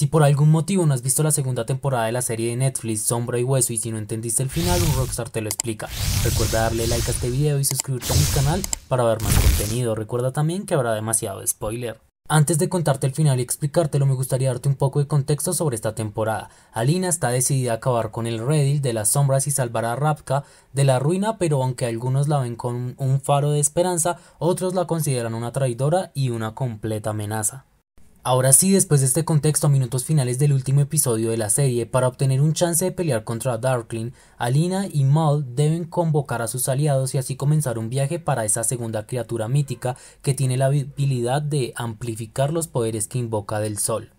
Si por algún motivo no has visto la segunda temporada de la serie de Netflix Sombra y Hueso y si no entendiste el final, un rockstar te lo explica. Recuerda darle like a este video y suscribirte a mi canal para ver más contenido. Recuerda también que habrá demasiado spoiler. Antes de contarte el final y explicártelo, me gustaría darte un poco de contexto sobre esta temporada. Alina está decidida a acabar con el Redil de las sombras y salvar a Rapka de la ruina, pero aunque algunos la ven con un faro de esperanza, otros la consideran una traidora y una completa amenaza. Ahora sí, después de este contexto a minutos finales del último episodio de la serie, para obtener un chance de pelear contra Darkling, Alina y Maul deben convocar a sus aliados y así comenzar un viaje para esa segunda criatura mítica que tiene la habilidad de amplificar los poderes que invoca del Sol.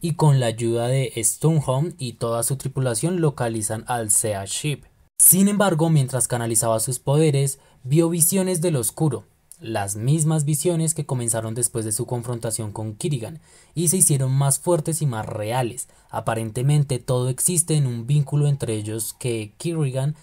Y con la ayuda de Stonehome y toda su tripulación localizan al Sea Ship. Sin embargo, mientras canalizaba sus poderes, vio visiones del oscuro, las mismas visiones que comenzaron después de su confrontación con Kirigan y se hicieron más fuertes y más reales. Aparentemente todo existe en un vínculo entre ellos que Kirigan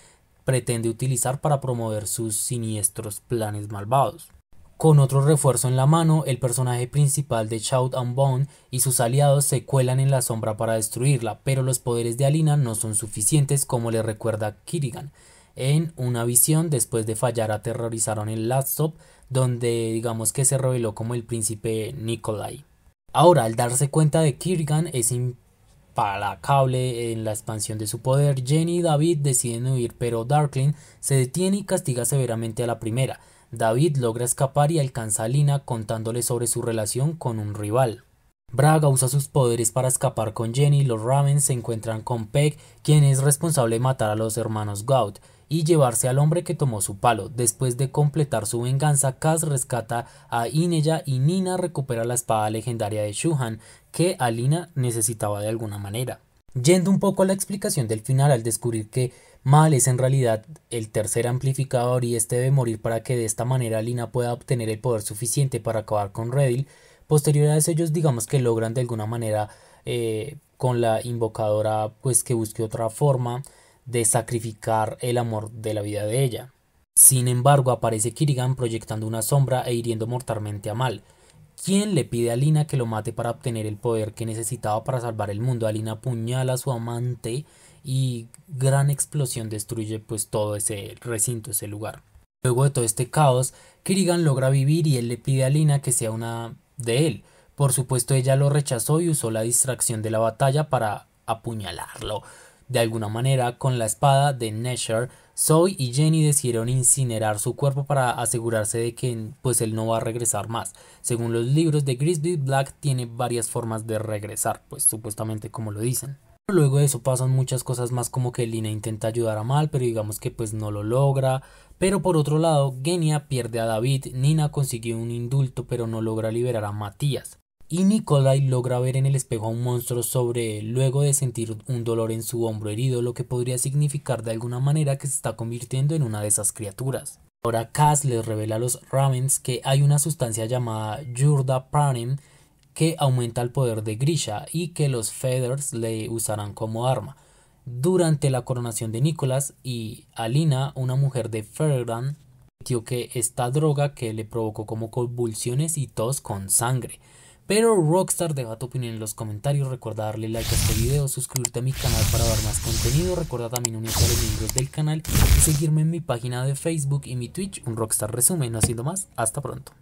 pretende utilizar para promover sus siniestros planes malvados. Con otro refuerzo en la mano, el personaje principal de Shout and Bone y sus aliados se cuelan en la sombra para destruirla, pero los poderes de Alina no son suficientes como le recuerda Kirigan. En una visión, después de fallar, aterrorizaron el laptop donde digamos que se reveló como el príncipe Nikolai. Ahora, al darse cuenta de Kirgan es implacable en la expansión de su poder, Jenny y David deciden huir, pero Darkling se detiene y castiga severamente a la primera. David logra escapar y alcanza a Lina contándole sobre su relación con un rival. Braga usa sus poderes para escapar con Jenny, los Ravens se encuentran con Peg, quien es responsable de matar a los hermanos Gaut y llevarse al hombre que tomó su palo. Después de completar su venganza, Kaz rescata a Ineya y Nina recupera la espada legendaria de Shuhan que Alina necesitaba de alguna manera. Yendo un poco a la explicación del final al descubrir que Mal es en realidad el tercer amplificador y este debe morir para que de esta manera Alina pueda obtener el poder suficiente para acabar con Redil, posterior a eso ellos digamos que logran de alguna manera eh, con la invocadora pues que busque otra forma de sacrificar el amor de la vida de ella. Sin embargo, aparece Kirigan proyectando una sombra e hiriendo mortalmente a Mal, quien le pide a Lina que lo mate para obtener el poder que necesitaba para salvar el mundo. Alina apuñala a su amante y gran explosión destruye pues todo ese recinto, ese lugar. Luego de todo este caos, Kirigan logra vivir y él le pide a Lina que sea una de él. Por supuesto ella lo rechazó y usó la distracción de la batalla para apuñalarlo. De alguna manera, con la espada de Nesher, Zoe y Jenny decidieron incinerar su cuerpo para asegurarse de que pues él no va a regresar más. Según los libros de Grisby, Black tiene varias formas de regresar, pues supuestamente como lo dicen. Luego de eso pasan muchas cosas más como que Lina intenta ayudar a Mal, pero digamos que pues no lo logra. Pero por otro lado, Genia pierde a David, Nina consiguió un indulto pero no logra liberar a Matías y Nikolai logra ver en el espejo a un monstruo sobre él luego de sentir un dolor en su hombro herido, lo que podría significar de alguna manera que se está convirtiendo en una de esas criaturas. Ahora Cass les revela a los Ravens que hay una sustancia llamada Yurda Pranim que aumenta el poder de Grisha y que los Feathers le usarán como arma. Durante la coronación de Nicholas y Alina, una mujer de Ferran, admitió que esta droga que le provocó como convulsiones y tos con sangre. Pero Rockstar, deja tu opinión en los comentarios, recuerda darle like a este video, suscribirte a mi canal para ver más contenido, recuerda también unirte a los miembros del canal y seguirme en mi página de Facebook y mi Twitch, un Rockstar Resumen, no haciendo más, hasta pronto.